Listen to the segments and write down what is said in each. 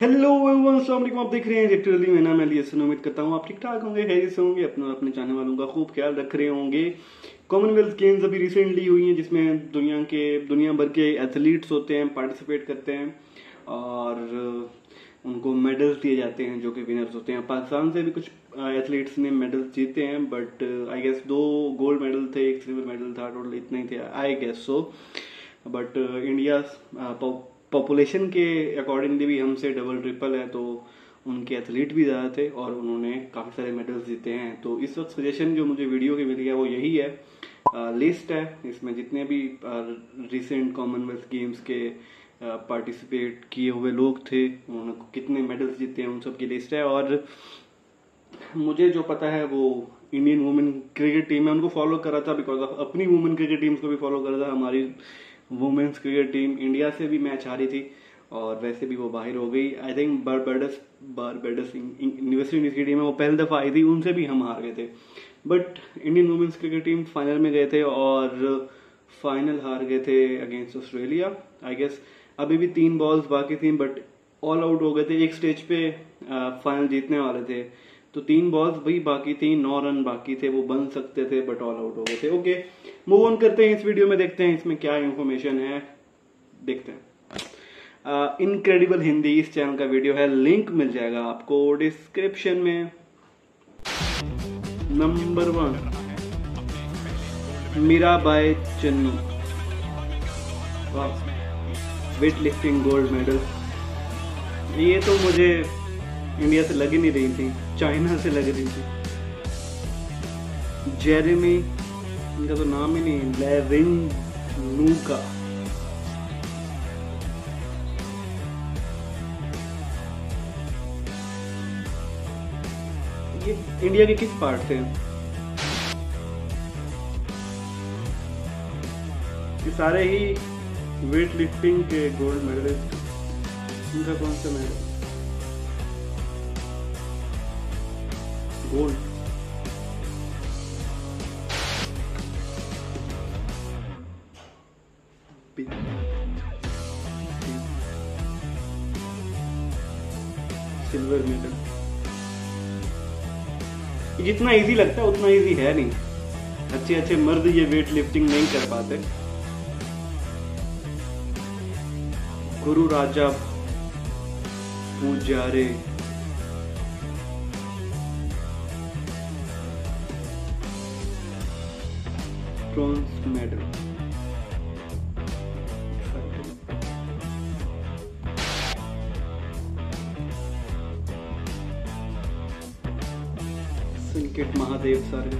Hello everyone अस्सलाम वालेकुम। आप देख रहे हैं जेक्टर अली मैं नाम अली हसन। उम्मीद करता हूँ आप ठीक ठाक होंगे हैरी से होंगे। अपने और अपने चाहने वालों का खूब ख्याल रख रहे होंगे। कॉमनवेल्थ गेम्स अभी रिसेंटली हुई हैं, जिसमें दुनिया के, दुनिया भर के एथलीट्स होते हैं पार्टिसिपेट करते हैं और उनको मेडल्स दिए जाते हैं, जो कि विनर्स होते हैं। पाकिस्तान से भी कुछ एथलीट्स ने मेडल्स जीते हैं बट आई गेस दो गोल्ड मेडल थे, एक सिल्वर मेडल था टोटल इतने ही थे I guess so but India population के अकॉर्डिंगली भी हमसे डबल ट्रिपल है तो उनके एथलीट भी ज़्यादा थे और उन्होंने काफ़ी सारे मेडल्स जीते हैं। तो इस वक्त सजेशन जो मुझे वीडियो की मिली है, वो यही है। लिस्ट है, इसमें जितने भी रिसेंट कॉमनवेल्थ गेम्स के पार्टिसिपेट किए हुए लोग थे, उन्होंने कितने मेडल्स जीते हैं, उन सब की लिस्ट है। और मुझे जो पता है, वो इंडियन वुमेन क्रिकेट टीम है, उनको फॉलो करा था बिकॉज़ ऑफ़ अपनी वुमेन क्रिकेट टीम्स को भी फॉलो करा था, हमारी वुमेन्स क्रिकेट टीम इंडिया से भी मैच हारी थी और वैसे भी वो बाहर हो गई। I think Barbados Barbados university की टीम है, वो पहली दफ़ा आई थी, उनसे भी हम हार गए थे। But Indian women's cricket team final में गए थे और फाइनल हार गए थे अगेंस्ट ऑस्ट्रेलिया आई गेस अभी भी तीन बॉल्स बाकी थी बट ऑल आउट हो गए थे। एक स्टेज पे फाइनल जीतने वाले थे। तो तीन बॉल्स भी बाकी थी, नौ रन बाकी थे, वो बन सकते थे बट ऑल आउट हो गए थे। ओके मूव ऑन करते हैं इस वीडियो में, देखते हैं इसमें क्या इंफॉर्मेशन है। देखते हैं। इनक्रेडिबल हिंदी इस चैनल का वीडियो है लिंक मिल जाएगा आपको डिस्क्रिप्शन में। Number one Mira Bai Chanu. Weightlifting gold medal ये तो मुझे इंडिया से लग ही नहीं रही थी, चाइना से लग रही थी। जेरेमी, इनका तो नाम ही नहीं लेरिन नूका। ये इंडिया के किस पार्ट से ये सारे ही वेट लिफ्टिंग के गोल्ड मेडलिस्ट इनका कौन सा मेडल gold. सिल्वर मेडल जितना इजी लगता है उतना इजी है नहीं। अच्छे अच्छे मर्द ये वेट लिफ्टिंग नहीं कर पाते। गुरु राजा Poojary bronze medal. Sanket Mahadev sir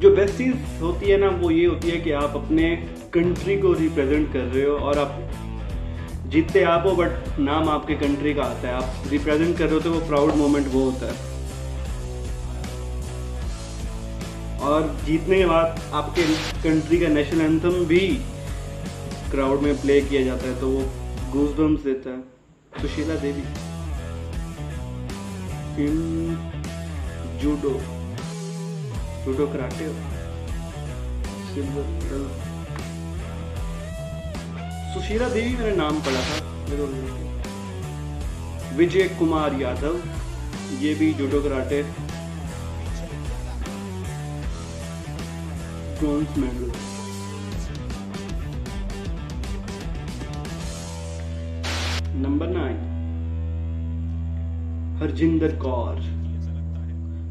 जो बेस्ट चीज़ होती है ना, वो ये होती है कि आप अपने कंट्री को रिप्रेजेंट कर रहे हो और आप जीतते आप हो बट नाम आपके कंट्री का आता है। आप रिप्रेजेंट कर रहे हो तो वो प्राउड मोमेंट वो होता है। और जीतने के बाद आपके कंट्री का नेशनल एंथम भी क्राउड में प्ले किया जाता है तो वो गूजबम्स देता है। Sushila Devi. In judo judo karate Sushila Devi मेरा नाम पढ़ा था विजय कुमार यादव, ये भी judo karate bronze medal. Number nine Harjinder Kaur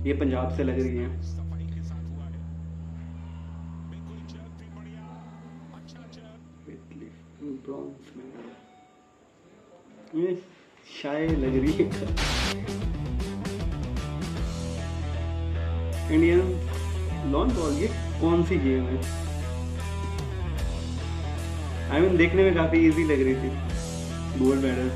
ये पंजाब से लग रही है। ये लग रही है। इंडियन लॉन बॉल ये कौन सी गेम है? आई मीन देखने में काफ़ी इजी लग रही थी। गोल्ड मेडल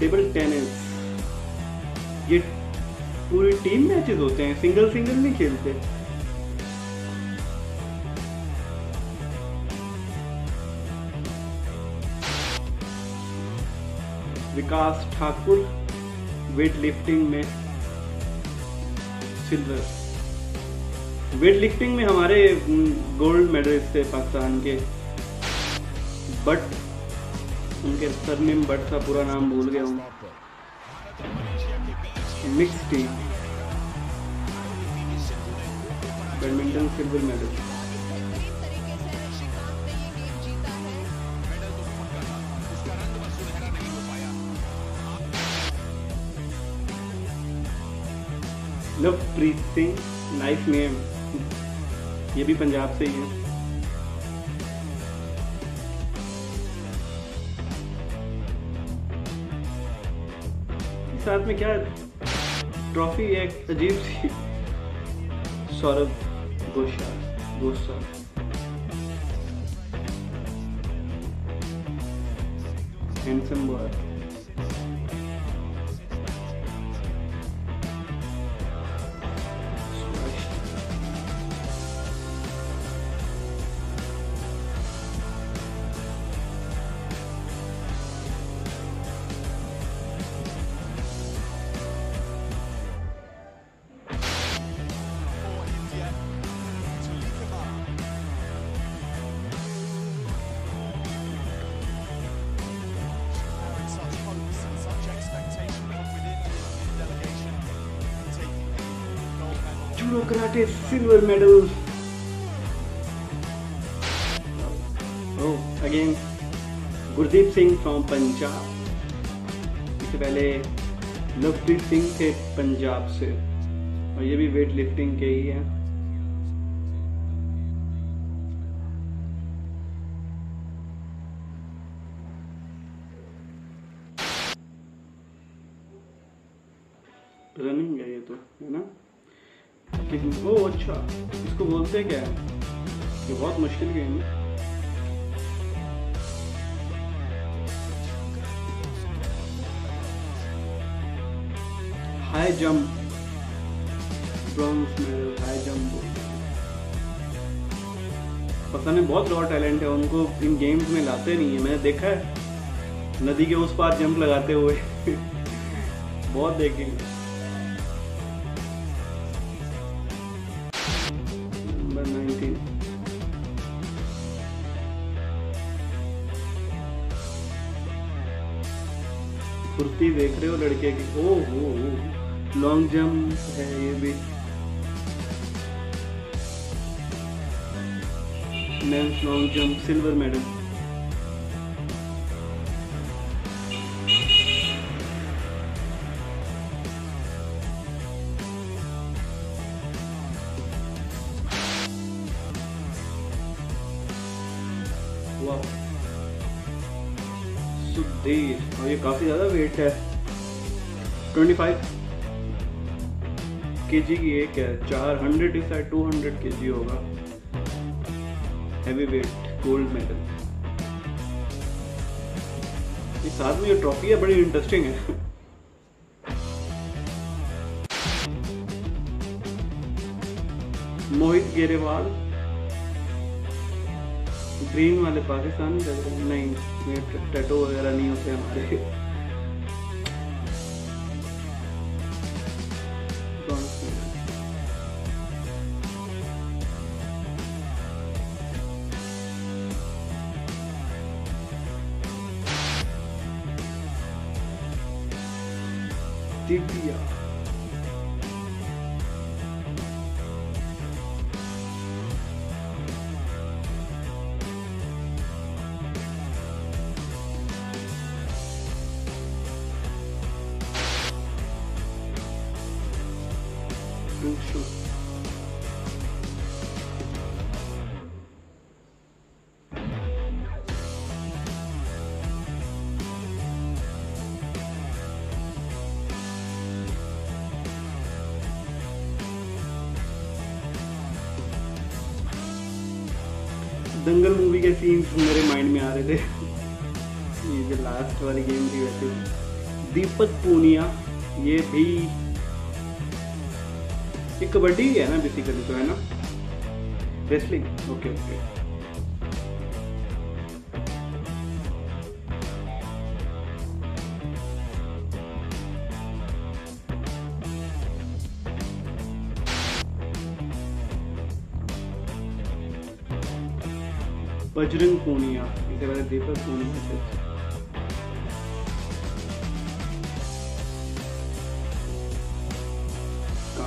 टेबल टेनिस ये पूरी टीम मैचेस होते हैं सिंगल सिंगल नहीं खेलते। विकास ठाकुर वेट लिफ्टिंग में सिल्वर। वेट लिफ्टिंग में हमारे गोल्ड मेडलिस्ट थे पाकिस्तान के। बट, उनके सरनेम बट था, पूरा नाम भूल गया हूँ। Mix team. Badminton silver medal. Lovepreet Singh life नेम ये भी पंजाब से ही है। साथ में क्या ट्रॉफी एक अजीब सी Saurabh Gosha Gosa handsome boy judo karate silver medal. Oh, again Gurdeep Singh from Punjab इससे पहले लवप्रीत सिंह थे पंजाब से। और ये भी वेट लिफ्टिंग के ही हैं। रनिंग है ये तो है ना? कि ओ अच्छा इसको बोलते क्या है ये बहुत मुश्किल गेम है। High jump bronze medal high jump पता नहीं, बहुत रॉ टैलेंट है, उनको इन गेम्स में लाते नहीं है। मैंने देखा है, नदी के उस पार जंप लगाते हुए। बहुत देखे फुर्ती देख रहे हो लड़के की? ओ हो लॉन्ग जंप है ये भी। लॉन्ग जम्प सिल्वर मेडल ये काफ़ी ज़्यादा वेट है। 25 केजी की एक है। चार हंड्रेड इस साइड टू हंड्रेड के जी होगा। हैवी वेट गोल्ड मेडल ये साथ में जो ट्रॉफी है, बड़ी इंटरेस्टिंग है। मोहित गेरेवाल ग्रीन वाले पाकिस्तानी नहीं टैटो वगैरह नहीं होते हमारे। Bronze Wushu. दंगल मूवी के सीन्स मेरे माइंड में आ रहे थे ये जो लास्ट वाली गेम थी वैसे दीपक पूनिया, ये भी ये कबड्डी ही ना बेसिकली तो है ना? Wrestling okay okay Bajrang Punia इसे पहले दीपक पूनिया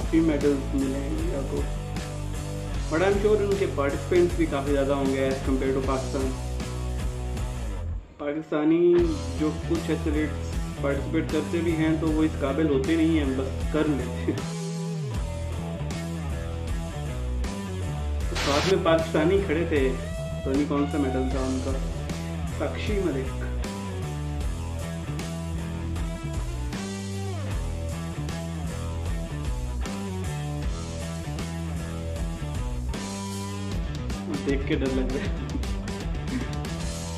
काफ़ी मेडल्स मिले हैं इंडिया को बट आई एम श्योर उनके पार्टिसिपेंट्स भी काफ़ी ज़्यादा होंगे as compared to Pakistan Pakistani जो कुछ एथलीट्स पार्टिसिपेट करते भी हैं तो वो इस काबिल होते नहीं हैं, बस कर लेते तो साथ में पाकिस्तानी खड़े थे तो नहीं कौन सा मेडल था उनका? साक्षी मलिक। देख के डर लग रहा है।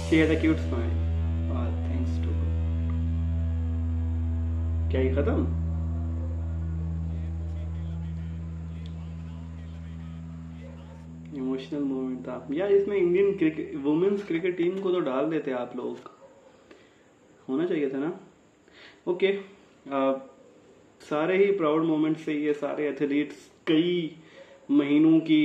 a cute smile. All thanks क्या ये खत्म? इमोशनल मोमेंट था। यार, इसमें Indian cricket women's cricket team को तो डाल देते आप लोग। होना चाहिए था ना? ओके सारे ही प्राउड मोमेंट से ये सारे एथलीट्स कई महीनों की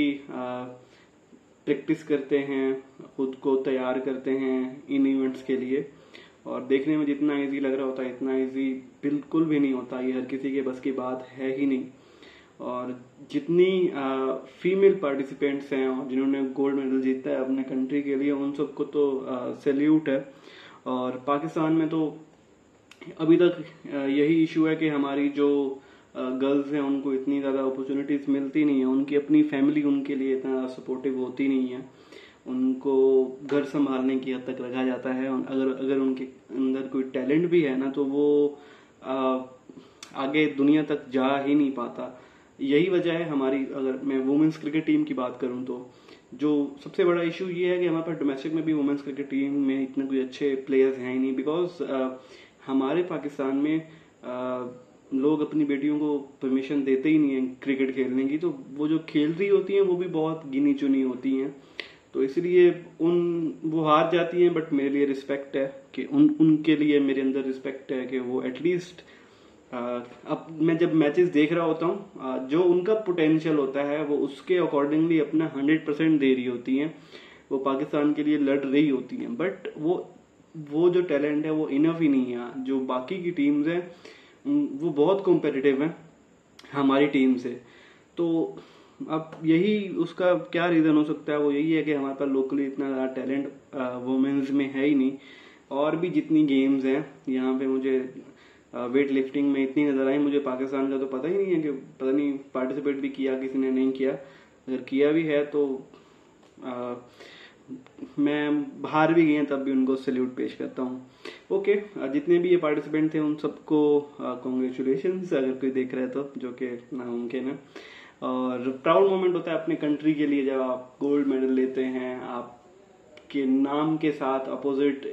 प्रैक्टिस करते हैं खुद को तैयार करते हैं इन इवेंट्स के लिए। और देखने में जितना इजी लग रहा होता है इतना इजी बिल्कुल भी नहीं होता। ये हर किसी के बस की बात है ही नहीं। और जितनी आ, फीमेल पार्टिसिपेंट्स हैं और जिन्होंने गोल्ड मेडल जीता है अपने कंट्री के लिए उन सबको तो सैल्यूट है। और पाकिस्तान में तो अभी तक यही इशू है कि हमारी जो गर्ल्स हैं उनको इतनी ज़्यादा अपॉर्चुनिटीज़ मिलती नहीं है। उनकी अपनी फैमिली उनके लिए इतना सपोर्टिव होती नहीं है। उनको घर संभालने की हद तक रखा जाता है। अगर अगर उनके अंदर कोई टैलेंट भी है ना तो वो आ, आगे दुनिया तक जा ही नहीं पाता। यही वजह है हमारी अगर मैं वुमेंस क्रिकेट टीम की बात करूँ तो। जो सबसे बड़ा इशू ये है कि हमारे पास डोमेस्टिक में भी वुमेन्स क्रिकेट टीम में इतने कोई अच्छे प्लेयर्स हैं ही नहीं। बिकॉज़ हमारे पाकिस्तान में आ, लोग अपनी बेटियों को परमिशन देते ही नहीं है क्रिकेट खेलने की तो वो जो खेल रही होती हैं, वो भी बहुत गिनी चुनी होती हैं। तो इसलिए उन, वो हार जाती हैं बट मेरे लिए रिस्पेक्ट है कि उन, उनके लिए मेरे अंदर रिस्पेक्ट है कि वो एटलीस्ट अब मैं जब मैचेस देख रहा होता हूँ जो उनका पोटेंशियल होता है, वो उसके अकॉर्डिंगली अपना हंड्रेड परसेंट दे रही होती हैं। वो पाकिस्तान के लिए लड़ रही होती हैं बट वो वो जो टैलेंट है, वो इनफ ही नहीं है। जो बाकी की टीम्स हैं वो बहुत कॉम्पिटिटिव है हमारी टीम से। तो अब यही उसका क्या रीज़न हो सकता है? वो यही है कि हमारे पास लोकली इतना ज़्यादा टैलेंट वुमेंस में है ही नहीं। और भी जितनी गेम्स हैं यहाँ पे मुझे वेट लिफ्टिंग में इतनी नज़र आई। मुझे पाकिस्तान का तो पता ही नहीं है कि पता नहीं पार्टिसिपेट भी किया किसी ने नहीं किया। अगर किया भी है तो आ, मैं बाहर भी गई हैं, तब भी उनको सल्यूट पेश करता हूँ। ओके जितने भी ये पार्टिसिपेंट थे, उन सबको कॉन्ग्रेचुलेशन अगर कोई देख रहा है तो जो कि नामुमकिन है और प्राउड मोमेंट होता है अपने कंट्री के लिए, जब आप गोल्ड मेडल लेते हैं, आपके नाम के साथ अपोजिट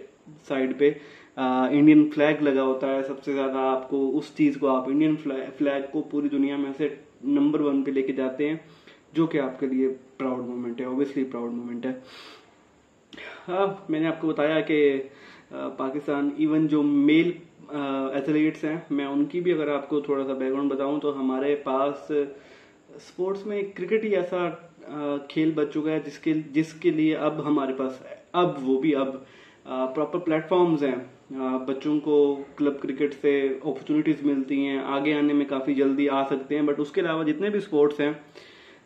साइड पे इंडियन फ्लैग लगा होता है, सबसे ज़्यादा आपको उस चीज़ को, आप इंडियन फ्लैग को पूरी दुनिया में से नंबर वन पे लेके जाते हैं, जो कि आपके लिए प्राउड मोमेंट है ऑब्वियसली प्राउड मोमेंट है। हाँ मैंने आपको बताया कि पाकिस्तान इवन जो मेल एथलीट्स हैं, मैं उनकी भी अगर आपको थोड़ा सा बैकग्राउंड बताऊँ तो हमारे पास स्पोर्ट्स में क्रिकेट ही ऐसा खेल बच चुका है जिसके जिसके लिए अब हमारे पास, अब वो भी अब प्रॉपर प्लेटफॉर्म्स हैं। बच्चों को क्लब क्रिकेट से अपॉर्चुनिटीज़ मिलती हैं, आगे आने में काफ़ी जल्दी आ सकते हैं बट उसके अलावा जितने भी स्पोर्ट्स हैं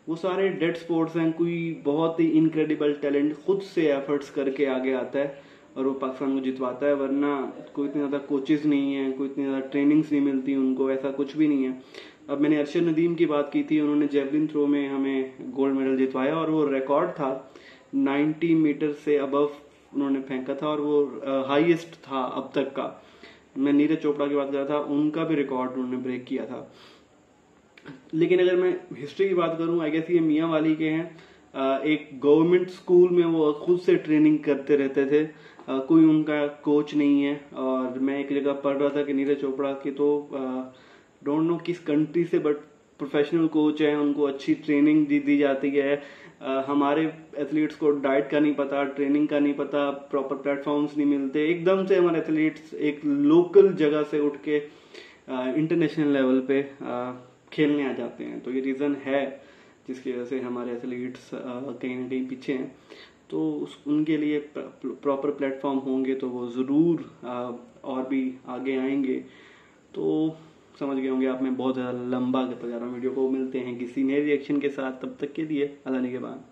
वो सारे डेड स्पोर्ट्स हैं, कोई बहुत ही इनक्रेडिबल टैलेंट खुद से एफर्ट्स करके आगे आता है और वो पाकिस्तान को जितवाता है, वरना कोई इतने ज़्यादा कोचेज नहीं है, कोई इतनी ज़्यादा ट्रेनिंग्स नहीं मिलती उनको, ऐसा कुछ भी नहीं है। अब मैंने अरशद नदीम की बात की थी, उन्होंने जेवलिन थ्रो में हमें गोल्ड मेडल जितवाया और वो रिकॉर्ड था 90 मीटर से अबव उन्होंने फेंका था और वो हाईएस्ट था अब तक का। मैं नीरज चोपड़ा की बात कर रहा था, उनका भी रिकॉर्ड उन्होंने ब्रेक किया था। लेकिन अगर मैं हिस्ट्री की बात करूँ आई गेस ये मियाँ वाली के हैं। एक गवर्नमेंट स्कूल में वो खुद से ट्रेनिंग करते रहते थे। कोई उनका कोच नहीं है। और मैं एक जगह पढ़ रहा था कि नीरज चोपड़ा की तो डोंट नो किस कंट्री से बट प्रोफेशनल कोच है, उनको अच्छी ट्रेनिंग दी दी जाती है। हमारे एथलीट्स को डाइट का नहीं पता ट्रेनिंग का नहीं पता प्रॉपर प्लेटफॉर्म्स नहीं मिलते। एकदम से हमारे एथलीट्स एक लोकल जगह से उठ के इंटरनेशनल लेवल पे खेलने आ जाते हैं। तो ये रीज़न है जिसकी वजह से हमारे एथलीट्स कहीं ना कहीं पीछे हैं। तो उस, उनके लिए प्रॉपर प्लेटफॉर्म होंगे तो वो ज़रूर और भी आगे आएँगे। तो समझ गए होंगे आप मैं बहुत ज़्यादा लंबा करता जा रहा हूँ वीडियो को। मिलते हैं किसी नए रिएक्शन के साथ। तब तक के लिए अल्लाह के बाद।